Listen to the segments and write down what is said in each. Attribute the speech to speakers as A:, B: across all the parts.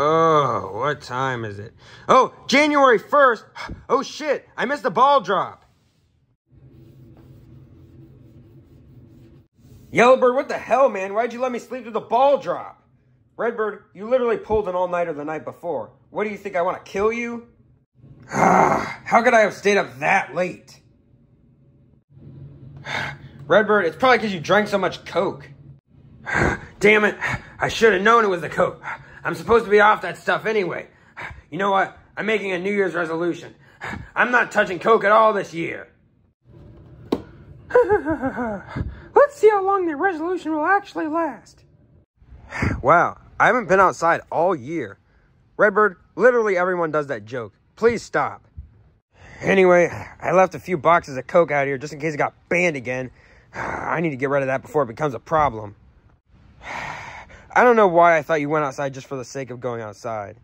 A: Oh, what time is it? Oh, January 1st. Oh, shit. I missed the ball drop. Yellowbird, what the hell, man? Why'd you let me sleep through the ball drop? Redbird, you literally pulled an all-nighter the night before. What do you think, I want to kill you? Ah, how could I have stayed up that late? Redbird, it's probably because you drank so much Coke. Damn it, I should have known it was the Coke. I'm supposed to be off that stuff anyway. You know what? I'm making a New Year's resolution. I'm not touching Coke at all this year.
B: Let's see how long the resolution will actually last.
A: Wow, I haven't been outside all year. Redbird, literally everyone does that joke. Please stop. Anyway, I left a few boxes of Coke out here just in case it got banned again. I need to get rid of that before it becomes a problem. I don't know why I thought you went outside just for the sake of going outside.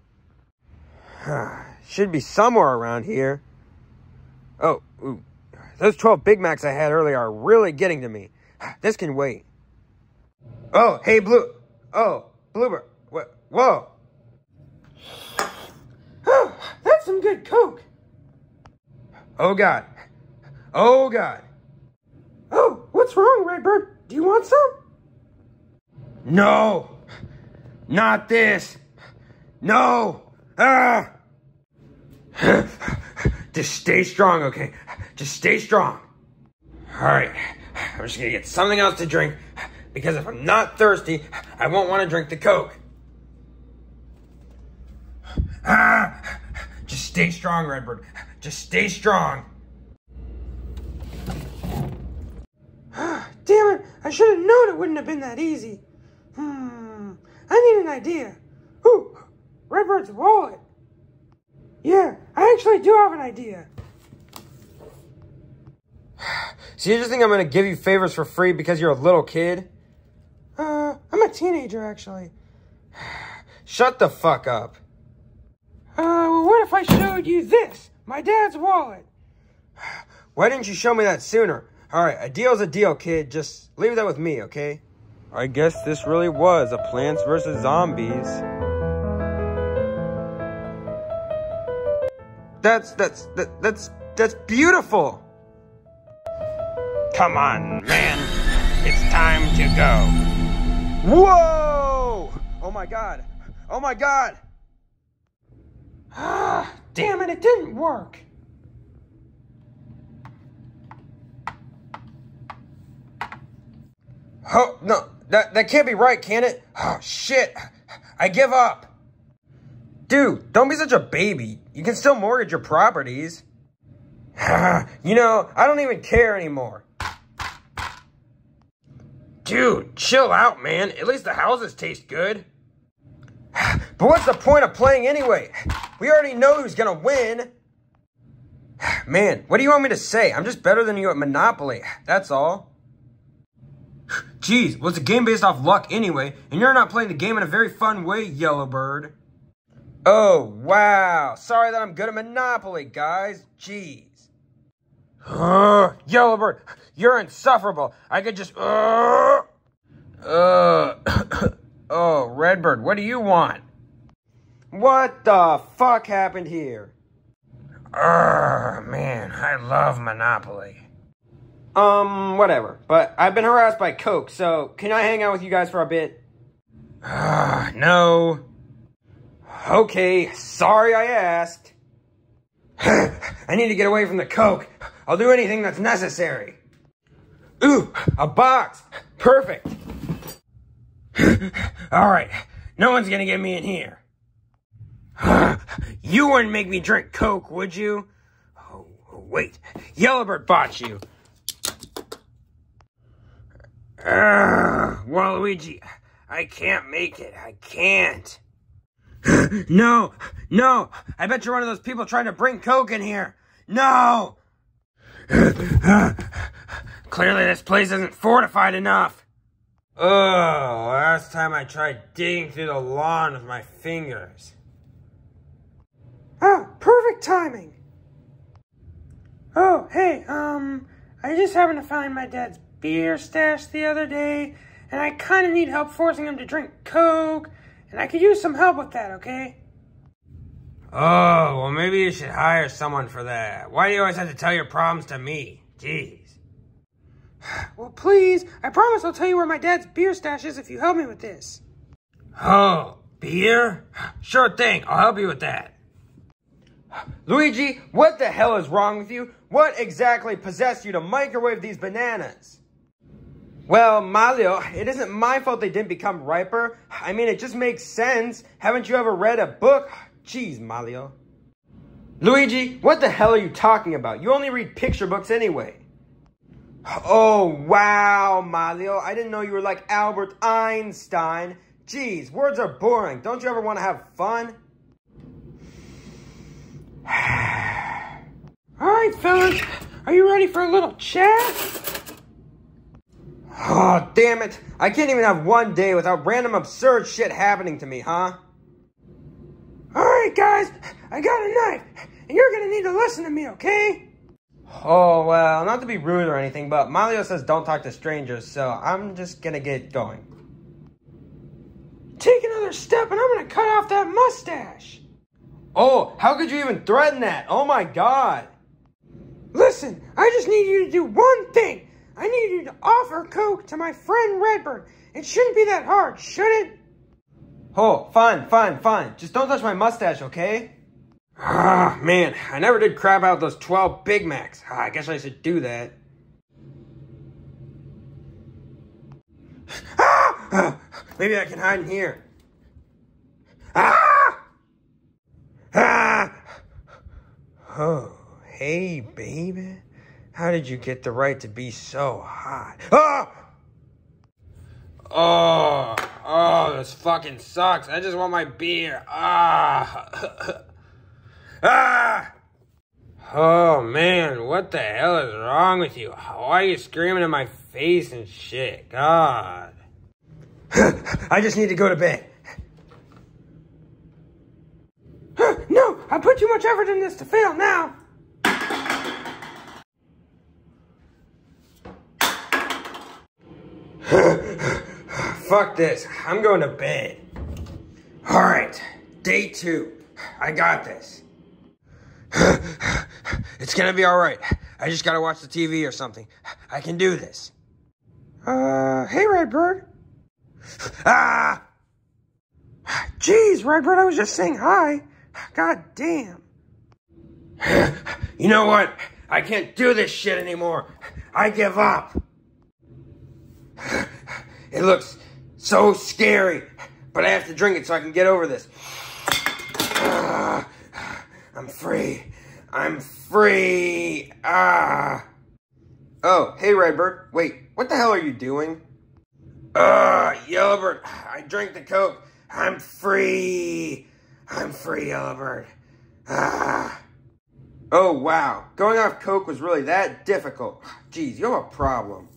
A: Should be somewhere around here. Oh, ooh. those 12 Big Macs I had earlier are really getting to me. This can wait. Oh, hey, Blue. Oh, Bluebird. What? Whoa.
B: Oh, that's some good Coke.
A: Oh, God. Oh, God.
B: Oh, what's wrong, Redbird? Do you want some?
A: No. Not this. No. Ah. Just stay strong, okay? Just stay strong. All right. I'm just going to get something else to drink because if I'm not thirsty, I won't want to drink the Coke. Ah. Just stay strong, Redbird. Just stay strong.
B: Damn it, I should have known it wouldn't have been that easy. Hmm, I need an idea. Ooh, Redbird's wallet. Yeah, I actually do have an idea.
A: So you just think I'm gonna give you favors for free because you're a little kid?
B: Uh, I'm a teenager, actually.
A: Shut the fuck up.
B: Uh, well, what if I showed you this? My dad's wallet.
A: Why didn't you show me that sooner? Alright, a deal's a deal, kid. Just leave that with me, okay? I guess this really was a Plants vs. Zombies. That's, that's, that, that's, that's beautiful!
C: Come on, man. It's time to go.
A: Whoa! Oh my god. Oh my god!
B: Ah, damn it, it didn't work.
A: Oh, no, that, that can't be right, can it? Oh, shit. I give up. Dude, don't be such a baby. You can still mortgage your properties. you know, I don't even care anymore. Dude, chill out, man. At least the houses taste good. But what's the point of playing anyway? We already know who's gonna win. Man, what do you want me to say? I'm just better than you at Monopoly. That's all. Geez, well, it's a game based off luck anyway, and you're not playing the game in a very fun way, Yellowbird. Oh, wow. Sorry that I'm good at Monopoly, guys. Jeez. Ugh, Yellowbird, you're insufferable. I could just... Uh, uh, oh, Redbird, what do you want? What the fuck happened here? Oh, man, I love Monopoly. Um, whatever. But I've been harassed by Coke, so can I hang out with you guys for a bit? Ah, no. Okay, sorry I asked. I need to get away from the Coke. I'll do anything that's necessary. Ooh, a box. Perfect. All right, no one's gonna get me in here. you wouldn't make me drink Coke, would you? Oh, wait, Yellowbird bought you. Uh, Waluigi, I can't make it. I can't. no, no. I bet you're one of those people trying to bring Coke in here. No. Clearly this place isn't fortified enough. Oh, last time I tried digging through the lawn with my fingers.
B: Ah, perfect timing. Oh, hey, um, I just happened to find my dad's beer stash the other day, and I kind of need help forcing him to drink Coke, and I could use some help with that, okay?
A: Oh, well, maybe you should hire someone for that. Why do you always have to tell your problems to me? Jeez.
B: Well, please, I promise I'll tell you where my dad's beer stash is if you help me with this.
A: Oh, beer? Sure thing, I'll help you with that. Luigi, what the hell is wrong with you? What exactly possessed you to microwave these bananas? Well, Mario, it isn't my fault they didn't become riper. I mean, it just makes sense. Haven't you ever read a book? Jeez, Mario. Luigi, what the hell are you talking about? You only read picture books anyway. Oh, wow, Mario. I didn't know you were like Albert Einstein. Jeez, words are boring. Don't you ever want to have fun?
B: All right, fellas, are you ready for a little chat?
A: Oh, damn it. I can't even have one day without random absurd shit happening to me, huh?
B: All right, guys, I got a knife, and you're gonna need to listen to me, okay?
A: Oh, well, not to be rude or anything, but Mario says don't talk to strangers, so I'm just gonna get going.
B: Take another step, and I'm gonna cut off that mustache.
A: Oh, how could you even threaten that? Oh my god.
B: Listen, I just need you to do one thing. I need you to offer Coke to my friend Redbird. It shouldn't be that hard, should it?
A: Oh, fine, fine, fine. Just don't touch my mustache, okay? Ah, man, I never did crap out those 12 Big Macs. Ah, I guess I should do that. Ah! Maybe I can hide in here. Ah! Ah! Oh, hey, baby. How did you get the right to be so hot? Ah! Oh, oh, this fucking sucks. I just want my beer. Ah. ah. Oh man, what the hell is wrong with you? Why are you screaming in my face and shit? God. I just need to go to bed.
B: no, I put too much effort in this to fail now.
A: Fuck this. I'm going to bed. All right, day two. I got this. it's gonna be all right. I just gotta watch the TV or something. I can do this.
B: Uh, hey, Redbird.
A: Ah!
B: Jeez, Redbird, I was just saying hi. God damn.
A: You know what? I can't do this shit anymore. I give up. It looks so scary, but I have to drink it so I can get over this. Ah, I'm free. I'm free. Ah. Oh, hey, Redbird. Wait, what the hell are you doing? Ah, Yellowbird. I drank the Coke. I'm free. I'm free, Yellowbird. Ah. Oh, wow. Going off Coke was really that difficult. Jeez, you have a problem.